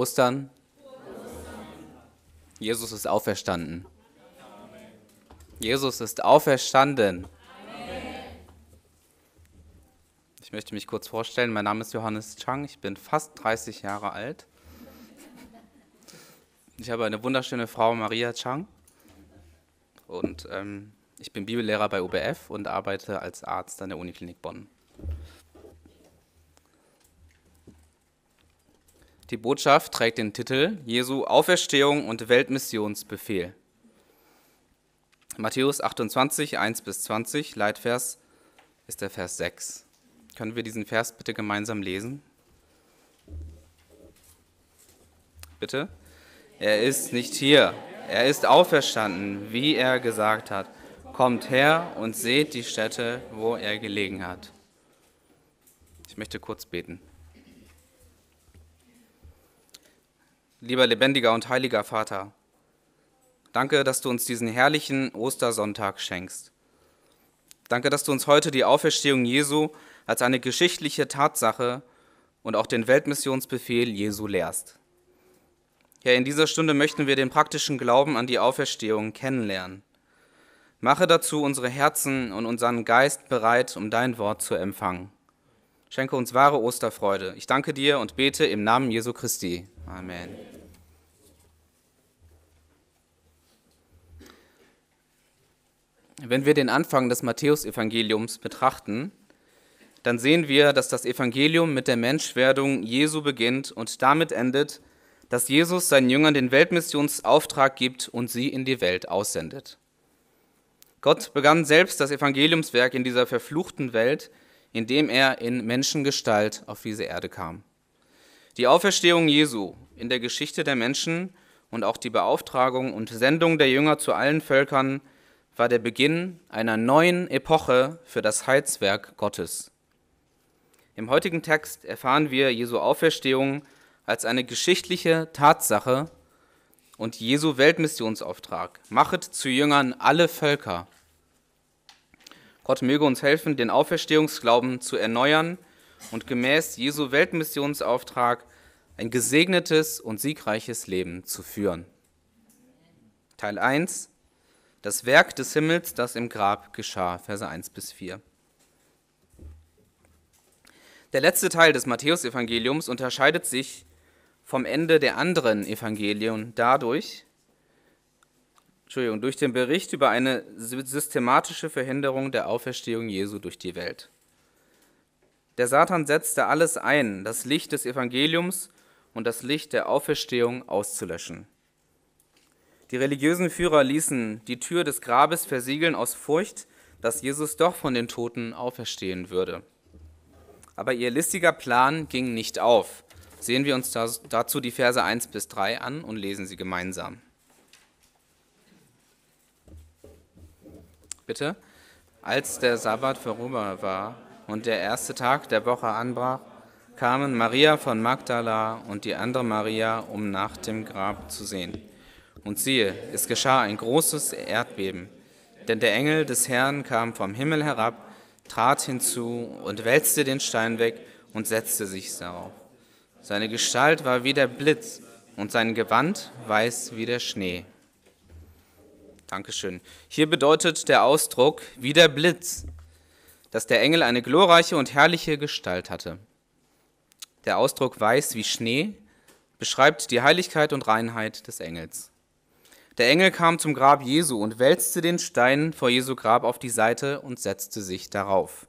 Ostern? Jesus ist auferstanden. Jesus ist auferstanden. Ich möchte mich kurz vorstellen. Mein Name ist Johannes Chang. Ich bin fast 30 Jahre alt. Ich habe eine wunderschöne Frau, Maria Chang. Und ähm, ich bin Bibellehrer bei UBF und arbeite als Arzt an der Uniklinik Bonn. Die Botschaft trägt den Titel Jesu Auferstehung und Weltmissionsbefehl. Matthäus 28, 1 bis 20, Leitvers ist der Vers 6. Können wir diesen Vers bitte gemeinsam lesen? Bitte? Er ist nicht hier. Er ist auferstanden, wie er gesagt hat. Kommt her und seht die Stätte, wo er gelegen hat. Ich möchte kurz beten. Lieber lebendiger und heiliger Vater, danke, dass du uns diesen herrlichen Ostersonntag schenkst. Danke, dass du uns heute die Auferstehung Jesu als eine geschichtliche Tatsache und auch den Weltmissionsbefehl Jesu lehrst. Ja, in dieser Stunde möchten wir den praktischen Glauben an die Auferstehung kennenlernen. Mache dazu unsere Herzen und unseren Geist bereit, um dein Wort zu empfangen. Schenke uns wahre Osterfreude. Ich danke dir und bete im Namen Jesu Christi. Amen. Wenn wir den Anfang des Matthäusevangeliums betrachten, dann sehen wir, dass das Evangelium mit der Menschwerdung Jesu beginnt und damit endet, dass Jesus seinen Jüngern den Weltmissionsauftrag gibt und sie in die Welt aussendet. Gott begann selbst das Evangeliumswerk in dieser verfluchten Welt, indem er in Menschengestalt auf diese Erde kam. Die Auferstehung Jesu in der Geschichte der Menschen und auch die Beauftragung und Sendung der Jünger zu allen Völkern war der Beginn einer neuen Epoche für das Heilswerk Gottes. Im heutigen Text erfahren wir Jesu Auferstehung als eine geschichtliche Tatsache und Jesu Weltmissionsauftrag. Machet zu Jüngern alle Völker. Gott möge uns helfen, den Auferstehungsglauben zu erneuern und gemäß Jesu Weltmissionsauftrag ein gesegnetes und siegreiches Leben zu führen. Teil 1 Das Werk des Himmels, das im Grab geschah, Verse 1 bis 4. Der letzte Teil des Matthäusevangeliums unterscheidet sich vom Ende der anderen Evangelien dadurch, Entschuldigung, durch den Bericht über eine systematische Verhinderung der Auferstehung Jesu durch die Welt. Der Satan setzte alles ein, das Licht des Evangeliums und das Licht der Auferstehung auszulöschen. Die religiösen Führer ließen die Tür des Grabes versiegeln aus Furcht, dass Jesus doch von den Toten auferstehen würde. Aber ihr listiger Plan ging nicht auf. Sehen wir uns dazu die Verse 1 bis 3 an und lesen sie gemeinsam. Bitte. Als der Sabbat vorüber war, und der erste Tag der Woche anbrach, kamen Maria von Magdala und die andere Maria, um nach dem Grab zu sehen. Und siehe, es geschah ein großes Erdbeben, denn der Engel des Herrn kam vom Himmel herab, trat hinzu und wälzte den Stein weg und setzte sich darauf. Seine Gestalt war wie der Blitz und sein Gewand weiß wie der Schnee. Dankeschön. Hier bedeutet der Ausdruck wie der Blitz dass der Engel eine glorreiche und herrliche Gestalt hatte. Der Ausdruck weiß wie Schnee beschreibt die Heiligkeit und Reinheit des Engels. Der Engel kam zum Grab Jesu und wälzte den Stein vor Jesu Grab auf die Seite und setzte sich darauf.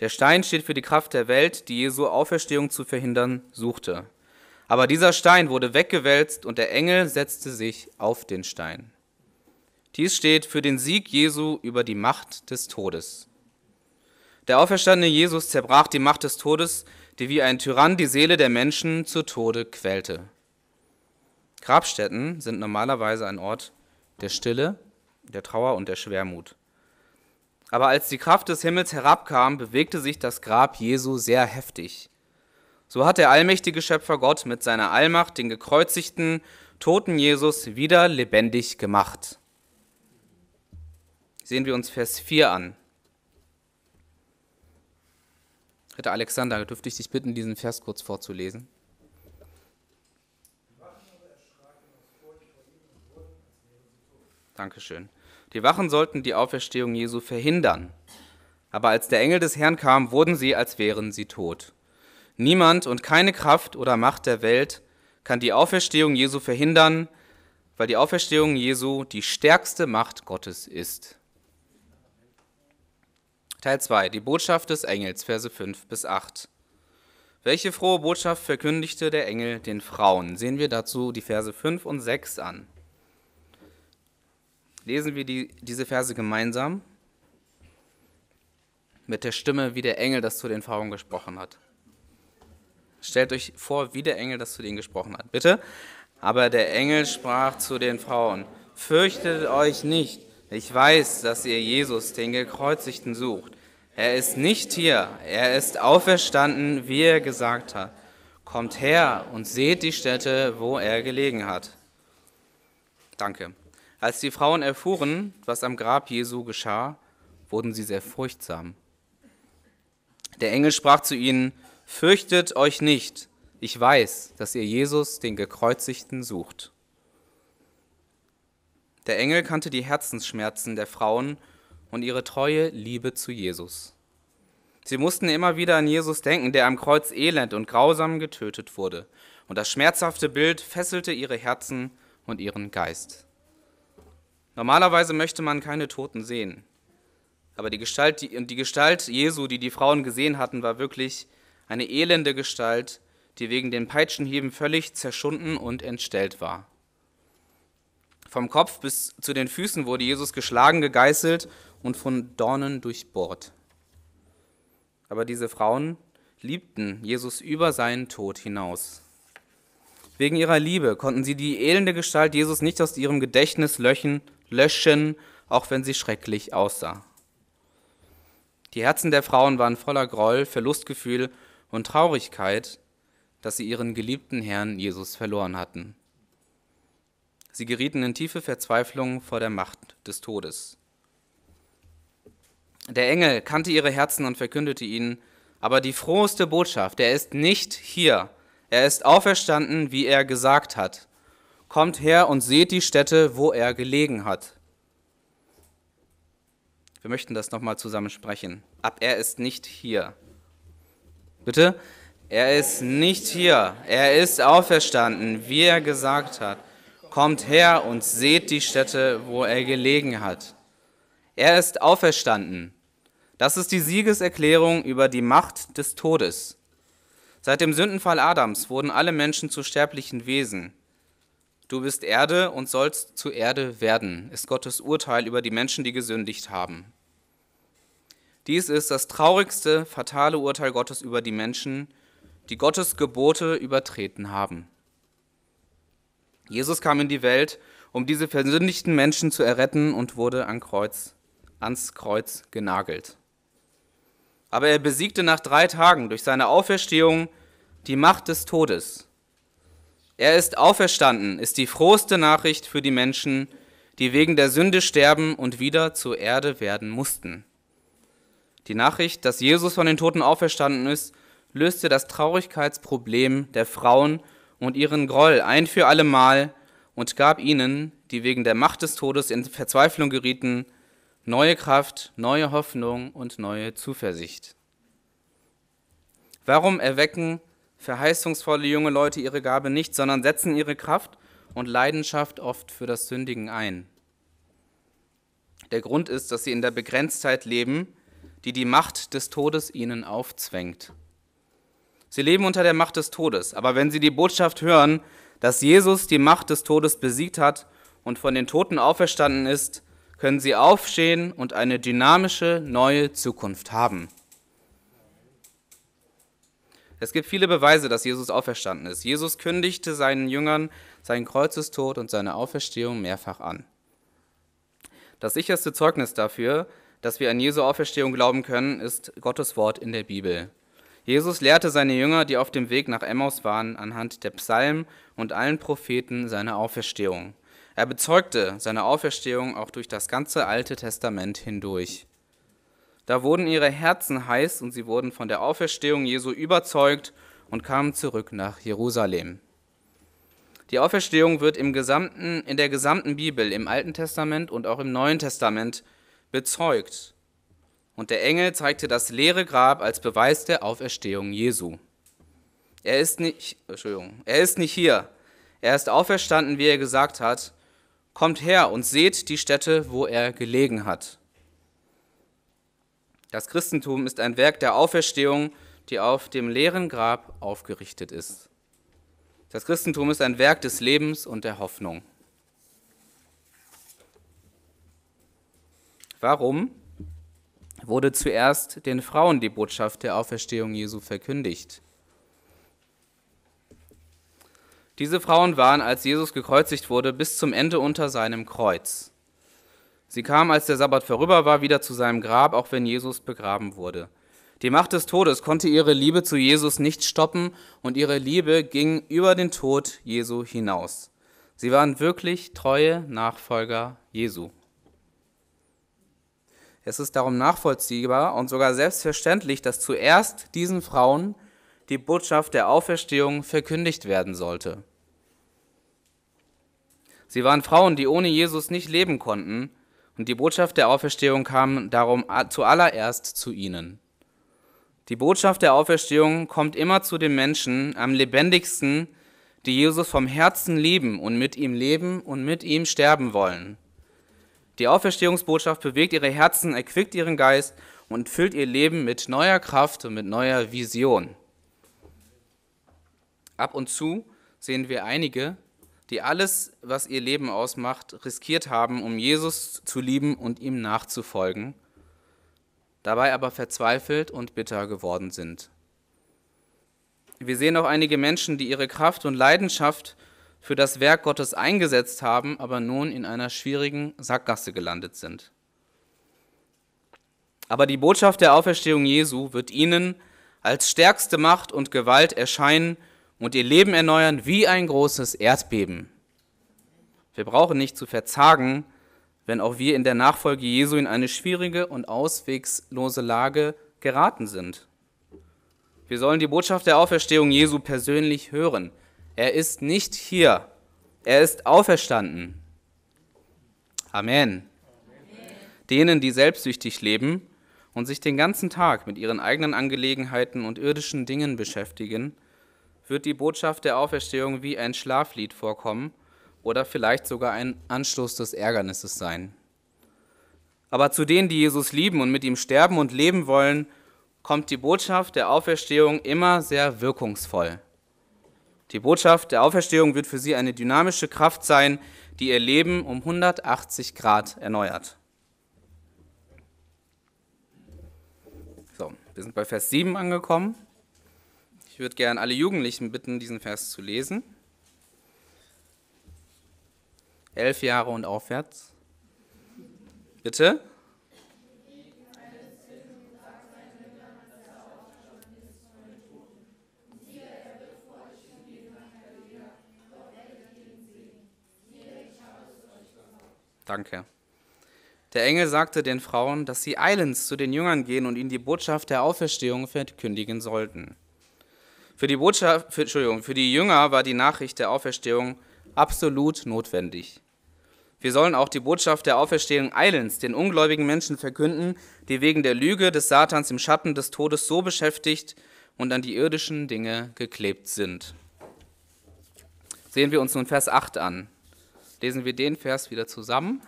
Der Stein steht für die Kraft der Welt, die Jesu Auferstehung zu verhindern suchte. Aber dieser Stein wurde weggewälzt und der Engel setzte sich auf den Stein. Dies steht für den Sieg Jesu über die Macht des Todes. Der auferstandene Jesus zerbrach die Macht des Todes, die wie ein Tyrann die Seele der Menschen zu Tode quälte. Grabstätten sind normalerweise ein Ort der Stille, der Trauer und der Schwermut. Aber als die Kraft des Himmels herabkam, bewegte sich das Grab Jesu sehr heftig. So hat der allmächtige Schöpfer Gott mit seiner Allmacht den gekreuzigten, toten Jesus wieder lebendig gemacht sehen wir uns Vers 4 an. Ritter Alexander, dürfte ich dich bitten, diesen Vers kurz vorzulesen? Dankeschön. Die Wachen sollten die Auferstehung Jesu verhindern. Aber als der Engel des Herrn kam, wurden sie, als wären sie tot. Niemand und keine Kraft oder Macht der Welt kann die Auferstehung Jesu verhindern, weil die Auferstehung Jesu die stärkste Macht Gottes ist. Teil 2, die Botschaft des Engels, Verse 5 bis 8. Welche frohe Botschaft verkündigte der Engel den Frauen? Sehen wir dazu die Verse 5 und 6 an. Lesen wir die, diese Verse gemeinsam mit der Stimme, wie der Engel das zu den Frauen gesprochen hat. Stellt euch vor, wie der Engel das zu denen gesprochen hat. Bitte. Aber der Engel sprach zu den Frauen, fürchtet euch nicht. Ich weiß, dass ihr Jesus, den Gekreuzigten, sucht. Er ist nicht hier, er ist auferstanden, wie er gesagt hat. Kommt her und seht die Stätte, wo er gelegen hat. Danke. Als die Frauen erfuhren, was am Grab Jesu geschah, wurden sie sehr furchtsam. Der Engel sprach zu ihnen, Fürchtet euch nicht, ich weiß, dass ihr Jesus, den Gekreuzigten, sucht. Der Engel kannte die Herzensschmerzen der Frauen und ihre treue Liebe zu Jesus. Sie mussten immer wieder an Jesus denken, der am Kreuz elend und grausam getötet wurde. Und das schmerzhafte Bild fesselte ihre Herzen und ihren Geist. Normalerweise möchte man keine Toten sehen. Aber die Gestalt, die, die Gestalt Jesu, die die Frauen gesehen hatten, war wirklich eine elende Gestalt, die wegen den Peitschenhieben völlig zerschunden und entstellt war. Vom Kopf bis zu den Füßen wurde Jesus geschlagen, gegeißelt und von Dornen durchbohrt. Aber diese Frauen liebten Jesus über seinen Tod hinaus. Wegen ihrer Liebe konnten sie die elende Gestalt Jesus nicht aus ihrem Gedächtnis löchen, löschen, auch wenn sie schrecklich aussah. Die Herzen der Frauen waren voller Groll, Verlustgefühl und Traurigkeit, dass sie ihren geliebten Herrn Jesus verloren hatten. Sie gerieten in tiefe Verzweiflung vor der Macht des Todes. Der Engel kannte ihre Herzen und verkündete ihnen, aber die froheste Botschaft, er ist nicht hier, er ist auferstanden, wie er gesagt hat. Kommt her und seht die Stätte, wo er gelegen hat. Wir möchten das nochmal zusammen sprechen. Ab er ist nicht hier. Bitte? Er ist nicht hier. Er ist auferstanden, wie er gesagt hat. Kommt her und seht die Stätte, wo er gelegen hat. Er ist auferstanden. Das ist die Siegeserklärung über die Macht des Todes. Seit dem Sündenfall Adams wurden alle Menschen zu sterblichen Wesen. Du bist Erde und sollst zu Erde werden, ist Gottes Urteil über die Menschen, die gesündigt haben. Dies ist das traurigste, fatale Urteil Gottes über die Menschen, die Gottes Gebote übertreten haben. Jesus kam in die Welt, um diese versündigten Menschen zu erretten und wurde an Kreuz, ans Kreuz genagelt. Aber er besiegte nach drei Tagen durch seine Auferstehung die Macht des Todes. Er ist auferstanden, ist die frohste Nachricht für die Menschen, die wegen der Sünde sterben und wieder zur Erde werden mussten. Die Nachricht, dass Jesus von den Toten auferstanden ist, löste das Traurigkeitsproblem der Frauen und ihren Groll ein für allemal und gab ihnen, die wegen der Macht des Todes in Verzweiflung gerieten, neue Kraft, neue Hoffnung und neue Zuversicht. Warum erwecken verheißungsvolle junge Leute ihre Gabe nicht, sondern setzen ihre Kraft und Leidenschaft oft für das Sündigen ein? Der Grund ist, dass sie in der Begrenztheit leben, die die Macht des Todes ihnen aufzwängt. Sie leben unter der Macht des Todes, aber wenn sie die Botschaft hören, dass Jesus die Macht des Todes besiegt hat und von den Toten auferstanden ist, können sie aufstehen und eine dynamische neue Zukunft haben. Es gibt viele Beweise, dass Jesus auferstanden ist. Jesus kündigte seinen Jüngern seinen Kreuzestod und seine Auferstehung mehrfach an. Das sicherste Zeugnis dafür dass wir an Jesu Auferstehung glauben können, ist Gottes Wort in der Bibel. Jesus lehrte seine Jünger, die auf dem Weg nach Emmaus waren, anhand der Psalmen und allen Propheten seine Auferstehung. Er bezeugte seine Auferstehung auch durch das ganze Alte Testament hindurch. Da wurden ihre Herzen heiß und sie wurden von der Auferstehung Jesu überzeugt und kamen zurück nach Jerusalem. Die Auferstehung wird im gesamten, in der gesamten Bibel, im Alten Testament und auch im Neuen Testament bezeugt. Und der Engel zeigte das leere Grab als Beweis der Auferstehung Jesu. Er ist nicht, Entschuldigung, er ist nicht hier. Er ist auferstanden, wie er gesagt hat. Kommt her und seht die Stätte, wo er gelegen hat. Das Christentum ist ein Werk der Auferstehung, die auf dem leeren Grab aufgerichtet ist. Das Christentum ist ein Werk des Lebens und der Hoffnung. Warum wurde zuerst den Frauen die Botschaft der Auferstehung Jesu verkündigt? Diese Frauen waren, als Jesus gekreuzigt wurde, bis zum Ende unter seinem Kreuz. Sie kamen, als der Sabbat vorüber war, wieder zu seinem Grab, auch wenn Jesus begraben wurde. Die Macht des Todes konnte ihre Liebe zu Jesus nicht stoppen und ihre Liebe ging über den Tod Jesu hinaus. Sie waren wirklich treue Nachfolger Jesu. Es ist darum nachvollziehbar und sogar selbstverständlich, dass zuerst diesen Frauen die Botschaft der Auferstehung verkündigt werden sollte. Sie waren Frauen, die ohne Jesus nicht leben konnten, und die Botschaft der Auferstehung kam darum zuallererst zu ihnen. Die Botschaft der Auferstehung kommt immer zu den Menschen am lebendigsten, die Jesus vom Herzen lieben und mit ihm leben und mit ihm sterben wollen. Die Auferstehungsbotschaft bewegt ihre Herzen, erquickt ihren Geist und füllt ihr Leben mit neuer Kraft und mit neuer Vision. Ab und zu sehen wir einige, die alles, was ihr Leben ausmacht, riskiert haben, um Jesus zu lieben und ihm nachzufolgen, dabei aber verzweifelt und bitter geworden sind. Wir sehen auch einige Menschen, die ihre Kraft und Leidenschaft für das Werk Gottes eingesetzt haben, aber nun in einer schwierigen Sackgasse gelandet sind. Aber die Botschaft der Auferstehung Jesu wird ihnen als stärkste Macht und Gewalt erscheinen und ihr Leben erneuern wie ein großes Erdbeben. Wir brauchen nicht zu verzagen, wenn auch wir in der Nachfolge Jesu in eine schwierige und auswegslose Lage geraten sind. Wir sollen die Botschaft der Auferstehung Jesu persönlich hören. Er ist nicht hier, er ist auferstanden. Amen. Amen. Denen, die selbstsüchtig leben und sich den ganzen Tag mit ihren eigenen Angelegenheiten und irdischen Dingen beschäftigen, wird die Botschaft der Auferstehung wie ein Schlaflied vorkommen oder vielleicht sogar ein Anstoß des Ärgernisses sein. Aber zu denen, die Jesus lieben und mit ihm sterben und leben wollen, kommt die Botschaft der Auferstehung immer sehr wirkungsvoll. Die Botschaft der Auferstehung wird für sie eine dynamische Kraft sein, die ihr Leben um 180 Grad erneuert. So, wir sind bei Vers 7 angekommen. Ich würde gerne alle Jugendlichen bitten, diesen Vers zu lesen. Elf Jahre und aufwärts. Bitte? Danke. Der Engel sagte den Frauen, dass sie eilends zu den Jüngern gehen und ihnen die Botschaft der Auferstehung verkündigen sollten. Für die, Botschaft, für, Entschuldigung, für die Jünger war die Nachricht der Auferstehung absolut notwendig. Wir sollen auch die Botschaft der Auferstehung eilends den ungläubigen Menschen verkünden, die wegen der Lüge des Satans im Schatten des Todes so beschäftigt und an die irdischen Dinge geklebt sind. Sehen wir uns nun Vers 8 an. Lesen wir den Vers wieder zusammen.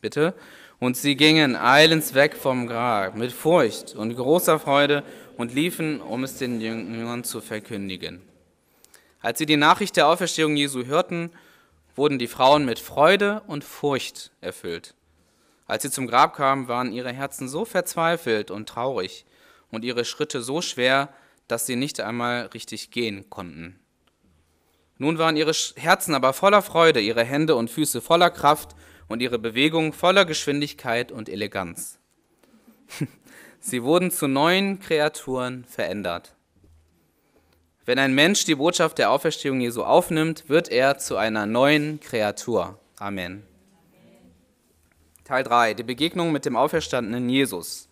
Bitte. Und sie gingen eilends weg vom Grab mit Furcht und großer Freude und liefen, um es den Jüngern zu verkündigen. Als sie die Nachricht der Auferstehung Jesu hörten, wurden die Frauen mit Freude und Furcht erfüllt. Als sie zum Grab kamen, waren ihre Herzen so verzweifelt und traurig und ihre Schritte so schwer, dass sie nicht einmal richtig gehen konnten. Nun waren ihre Herzen aber voller Freude, ihre Hände und Füße voller Kraft und ihre Bewegungen voller Geschwindigkeit und Eleganz. Sie wurden zu neuen Kreaturen verändert. Wenn ein Mensch die Botschaft der Auferstehung Jesu aufnimmt, wird er zu einer neuen Kreatur. Amen. Teil 3. Die Begegnung mit dem auferstandenen Jesus.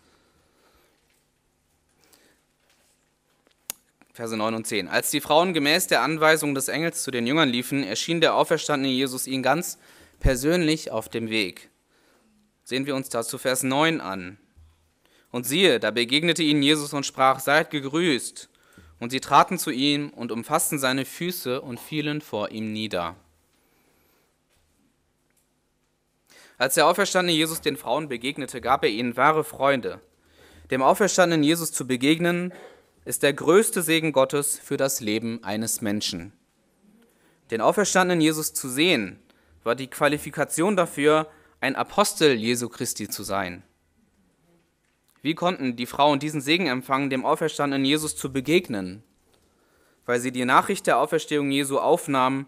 Verse 9 und 10. Als die Frauen gemäß der Anweisung des Engels zu den Jüngern liefen, erschien der auferstandene Jesus ihnen ganz persönlich auf dem Weg. Sehen wir uns dazu Vers 9 an. Und siehe, da begegnete ihnen Jesus und sprach, seid gegrüßt. Und sie traten zu ihm und umfassten seine Füße und fielen vor ihm nieder. Als der auferstandene Jesus den Frauen begegnete, gab er ihnen wahre Freunde. Dem auferstandenen Jesus zu begegnen, ist der größte Segen Gottes für das Leben eines Menschen. Den auferstandenen Jesus zu sehen, war die Qualifikation dafür, ein Apostel Jesu Christi zu sein. Wie konnten die Frauen diesen Segen empfangen, dem auferstandenen Jesus zu begegnen? Weil sie die Nachricht der Auferstehung Jesu aufnahmen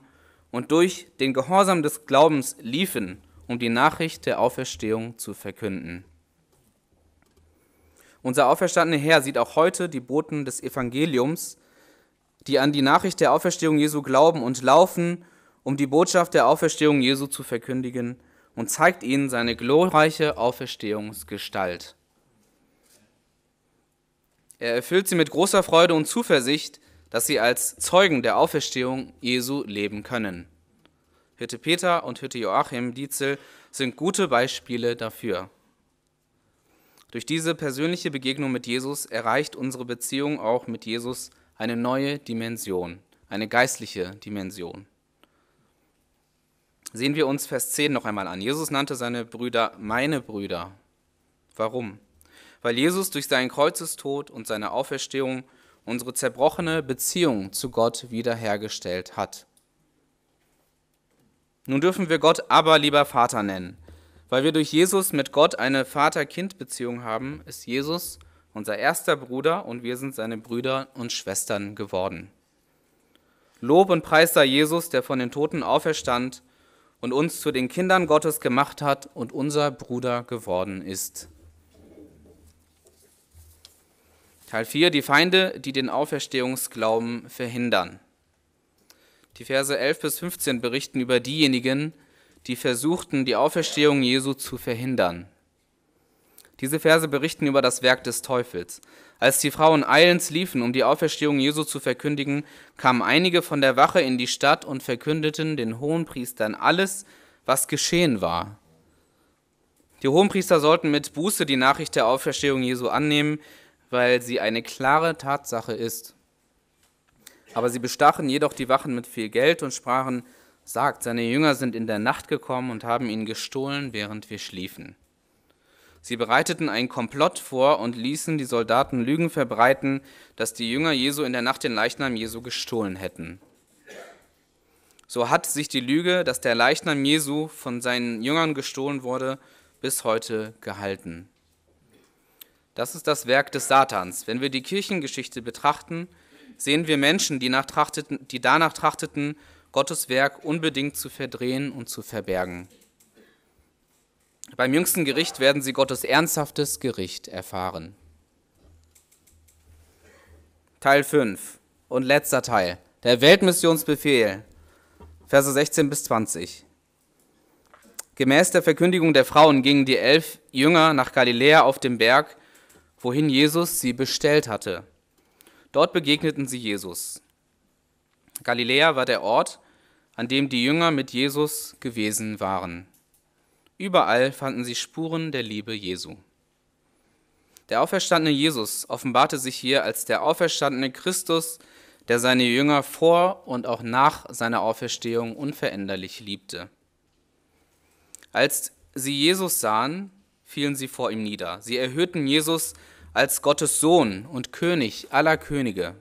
und durch den Gehorsam des Glaubens liefen, um die Nachricht der Auferstehung zu verkünden. Unser auferstandener Herr sieht auch heute die Boten des Evangeliums, die an die Nachricht der Auferstehung Jesu glauben und laufen, um die Botschaft der Auferstehung Jesu zu verkündigen und zeigt ihnen seine glorreiche Auferstehungsgestalt. Er erfüllt sie mit großer Freude und Zuversicht, dass sie als Zeugen der Auferstehung Jesu leben können. Hütte Peter und Hütte Joachim Dietzel sind gute Beispiele dafür. Durch diese persönliche Begegnung mit Jesus erreicht unsere Beziehung auch mit Jesus eine neue Dimension, eine geistliche Dimension. Sehen wir uns Vers 10 noch einmal an. Jesus nannte seine Brüder meine Brüder. Warum? Weil Jesus durch seinen Kreuzestod und seine Auferstehung unsere zerbrochene Beziehung zu Gott wiederhergestellt hat. Nun dürfen wir Gott aber lieber Vater nennen. Weil wir durch Jesus mit Gott eine Vater-Kind-Beziehung haben, ist Jesus unser erster Bruder und wir sind seine Brüder und Schwestern geworden. Lob und Preis sei Jesus, der von den Toten auferstand und uns zu den Kindern Gottes gemacht hat und unser Bruder geworden ist. Teil 4, die Feinde, die den Auferstehungsglauben verhindern. Die Verse 11 bis 15 berichten über diejenigen, die versuchten, die Auferstehung Jesu zu verhindern. Diese Verse berichten über das Werk des Teufels. Als die Frauen eilends liefen, um die Auferstehung Jesu zu verkündigen, kamen einige von der Wache in die Stadt und verkündeten den Hohenpriestern alles, was geschehen war. Die Hohenpriester sollten mit Buße die Nachricht der Auferstehung Jesu annehmen, weil sie eine klare Tatsache ist. Aber sie bestachen jedoch die Wachen mit viel Geld und sprachen, sagt, seine Jünger sind in der Nacht gekommen und haben ihn gestohlen, während wir schliefen. Sie bereiteten einen Komplott vor und ließen die Soldaten Lügen verbreiten, dass die Jünger Jesu in der Nacht den Leichnam Jesu gestohlen hätten. So hat sich die Lüge, dass der Leichnam Jesu von seinen Jüngern gestohlen wurde, bis heute gehalten. Das ist das Werk des Satans. Wenn wir die Kirchengeschichte betrachten, sehen wir Menschen, die, die danach trachteten, Gottes Werk unbedingt zu verdrehen und zu verbergen. Beim jüngsten Gericht werden sie Gottes ernsthaftes Gericht erfahren. Teil 5 und letzter Teil, der Weltmissionsbefehl, Verse 16 bis 20. Gemäß der Verkündigung der Frauen gingen die elf Jünger nach Galiläa auf dem Berg, wohin Jesus sie bestellt hatte. Dort begegneten sie Jesus. Galiläa war der Ort, an dem die Jünger mit Jesus gewesen waren. Überall fanden sie Spuren der Liebe Jesu. Der auferstandene Jesus offenbarte sich hier als der auferstandene Christus, der seine Jünger vor und auch nach seiner Auferstehung unveränderlich liebte. Als sie Jesus sahen, fielen sie vor ihm nieder. Sie erhöhten Jesus als Gottes Sohn und König aller Könige.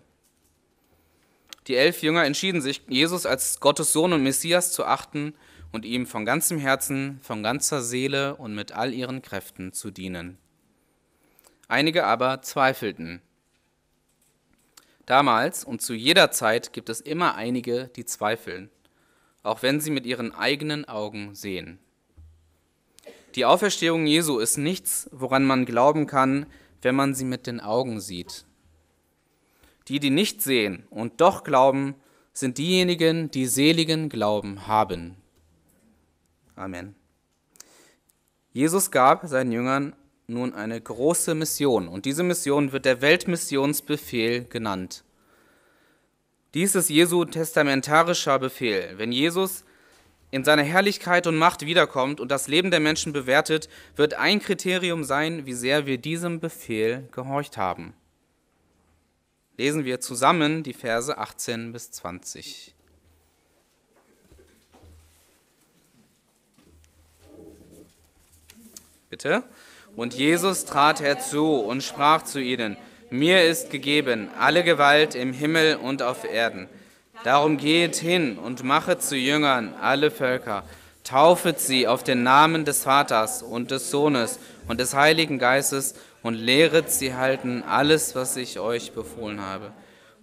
Die elf Jünger entschieden sich, Jesus als Gottes Sohn und Messias zu achten und ihm von ganzem Herzen, von ganzer Seele und mit all ihren Kräften zu dienen. Einige aber zweifelten. Damals und zu jeder Zeit gibt es immer einige, die zweifeln, auch wenn sie mit ihren eigenen Augen sehen. Die Auferstehung Jesu ist nichts, woran man glauben kann, wenn man sie mit den Augen sieht. Die, die nicht sehen und doch glauben, sind diejenigen, die seligen Glauben haben. Amen. Jesus gab seinen Jüngern nun eine große Mission und diese Mission wird der Weltmissionsbefehl genannt. Dies ist Jesu testamentarischer Befehl. Wenn Jesus in seiner Herrlichkeit und Macht wiederkommt und das Leben der Menschen bewertet, wird ein Kriterium sein, wie sehr wir diesem Befehl gehorcht haben. Lesen wir zusammen die Verse 18 bis 20. Bitte. Und Jesus trat herzu und sprach zu ihnen, mir ist gegeben alle Gewalt im Himmel und auf Erden. Darum geht hin und machet zu Jüngern alle Völker, taufet sie auf den Namen des Vaters und des Sohnes und des Heiligen Geistes und lehret sie halten alles, was ich euch befohlen habe.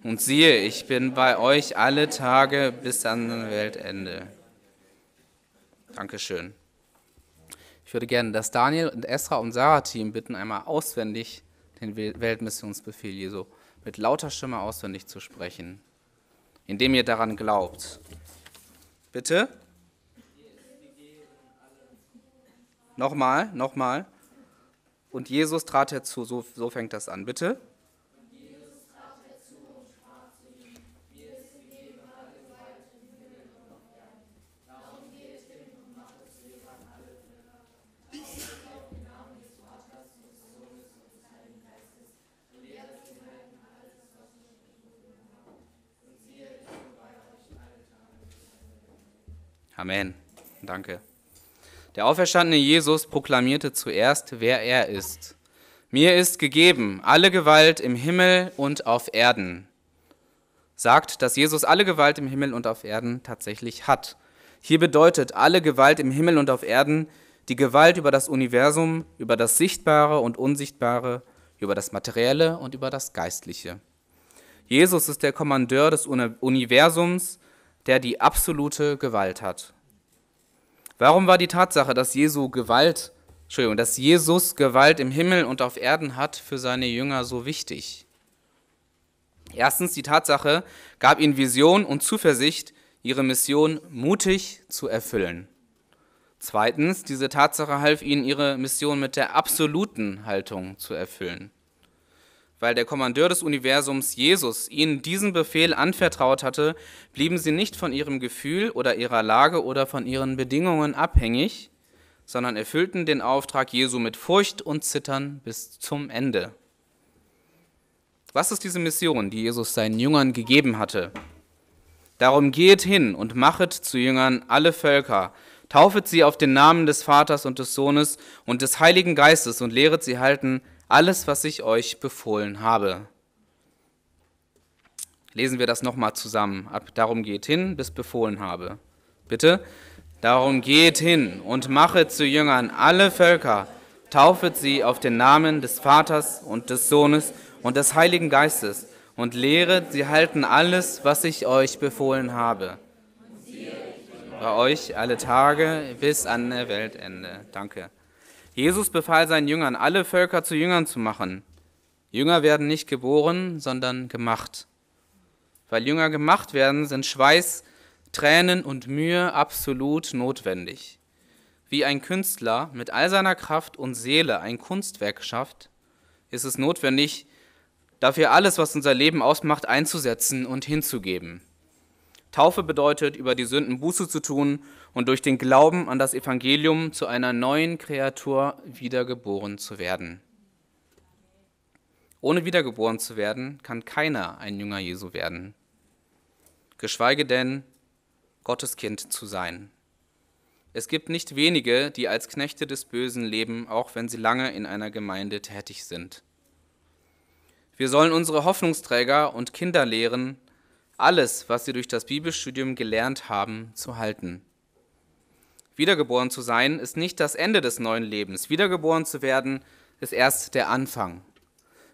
Und siehe, ich bin bei euch alle Tage bis an Weltende. Dankeschön. Ich würde gerne das Daniel und Esra und Sarah-Team bitten, einmal auswendig den Weltmissionsbefehl Jesu mit lauter Stimme auswendig zu sprechen, indem ihr daran glaubt. Bitte? Nochmal, nochmal. Und Jesus trat herzu, so, so fängt das an. Bitte? Amen. Danke. Der auferstandene Jesus proklamierte zuerst, wer er ist. Mir ist gegeben alle Gewalt im Himmel und auf Erden. Sagt, dass Jesus alle Gewalt im Himmel und auf Erden tatsächlich hat. Hier bedeutet alle Gewalt im Himmel und auf Erden die Gewalt über das Universum, über das Sichtbare und Unsichtbare, über das Materielle und über das Geistliche. Jesus ist der Kommandeur des Universums, der die absolute Gewalt hat. Warum war die Tatsache, dass Jesu Gewalt, Entschuldigung, dass Jesus Gewalt im Himmel und auf Erden hat, für seine Jünger so wichtig? Erstens, die Tatsache gab ihnen Vision und Zuversicht, ihre Mission mutig zu erfüllen. Zweitens, diese Tatsache half ihnen, ihre Mission mit der absoluten Haltung zu erfüllen weil der Kommandeur des Universums Jesus ihnen diesen Befehl anvertraut hatte, blieben sie nicht von ihrem Gefühl oder ihrer Lage oder von ihren Bedingungen abhängig, sondern erfüllten den Auftrag Jesu mit Furcht und Zittern bis zum Ende. Was ist diese Mission, die Jesus seinen Jüngern gegeben hatte? Darum geht hin und machet zu Jüngern alle Völker, taufet sie auf den Namen des Vaters und des Sohnes und des Heiligen Geistes und lehret sie halten alles, was ich euch befohlen habe. Lesen wir das nochmal zusammen. Ab darum geht hin, bis befohlen habe. Bitte. Darum geht hin und machet zu Jüngern alle Völker, taufet sie auf den Namen des Vaters und des Sohnes und des Heiligen Geistes und lehret, sie halten alles, was ich euch befohlen habe. Bei euch alle Tage bis an der Weltende. Danke. Jesus befahl seinen Jüngern, alle Völker zu Jüngern zu machen. Jünger werden nicht geboren, sondern gemacht. Weil Jünger gemacht werden, sind Schweiß, Tränen und Mühe absolut notwendig. Wie ein Künstler mit all seiner Kraft und Seele ein Kunstwerk schafft, ist es notwendig, dafür alles, was unser Leben ausmacht, einzusetzen und hinzugeben. Taufe bedeutet, über die Sünden Buße zu tun und durch den Glauben an das Evangelium zu einer neuen Kreatur wiedergeboren zu werden. Ohne wiedergeboren zu werden, kann keiner ein Jünger Jesu werden, geschweige denn Gottes Kind zu sein. Es gibt nicht wenige, die als Knechte des Bösen leben, auch wenn sie lange in einer Gemeinde tätig sind. Wir sollen unsere Hoffnungsträger und Kinder lehren, alles, was sie durch das Bibelstudium gelernt haben, zu halten. Wiedergeboren zu sein ist nicht das Ende des neuen Lebens. Wiedergeboren zu werden ist erst der Anfang.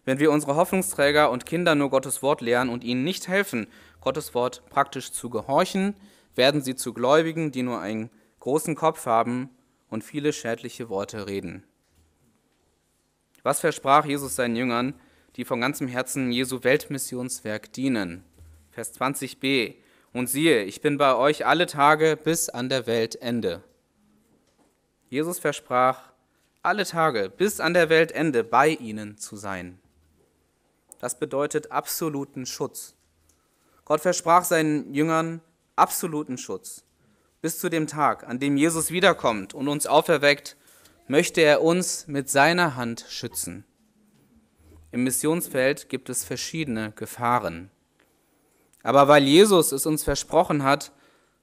Wenn wir unsere Hoffnungsträger und Kinder nur Gottes Wort lehren und ihnen nicht helfen, Gottes Wort praktisch zu gehorchen, werden sie zu Gläubigen, die nur einen großen Kopf haben und viele schädliche Worte reden. Was versprach Jesus seinen Jüngern, die von ganzem Herzen Jesu Weltmissionswerk dienen? Vers 20b. Und siehe, ich bin bei euch alle Tage bis an der Weltende. Jesus versprach, alle Tage bis an der Weltende bei ihnen zu sein. Das bedeutet absoluten Schutz. Gott versprach seinen Jüngern absoluten Schutz. Bis zu dem Tag, an dem Jesus wiederkommt und uns auferweckt, möchte er uns mit seiner Hand schützen. Im Missionsfeld gibt es verschiedene Gefahren. Aber weil Jesus es uns versprochen hat,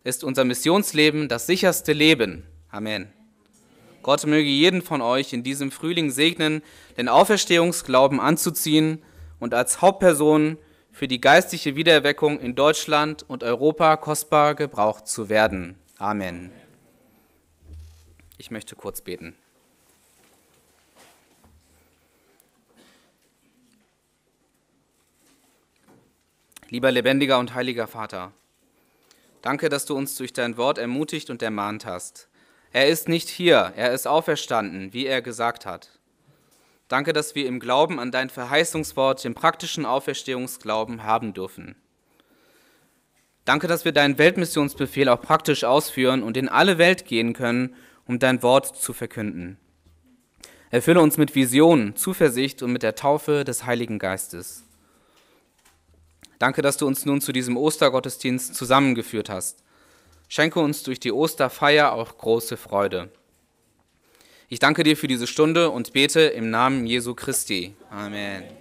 ist unser Missionsleben das sicherste Leben. Amen. Gott möge jeden von euch in diesem Frühling segnen, den Auferstehungsglauben anzuziehen und als Hauptperson für die geistliche Wiedererweckung in Deutschland und Europa kostbar gebraucht zu werden. Amen. Ich möchte kurz beten. Lieber lebendiger und heiliger Vater, danke, dass du uns durch dein Wort ermutigt und ermahnt hast. Er ist nicht hier, er ist auferstanden, wie er gesagt hat. Danke, dass wir im Glauben an dein Verheißungswort den praktischen Auferstehungsglauben haben dürfen. Danke, dass wir deinen Weltmissionsbefehl auch praktisch ausführen und in alle Welt gehen können, um dein Wort zu verkünden. Erfülle uns mit Vision, Zuversicht und mit der Taufe des Heiligen Geistes. Danke, dass du uns nun zu diesem Ostergottesdienst zusammengeführt hast. Schenke uns durch die Osterfeier auch große Freude. Ich danke dir für diese Stunde und bete im Namen Jesu Christi. Amen.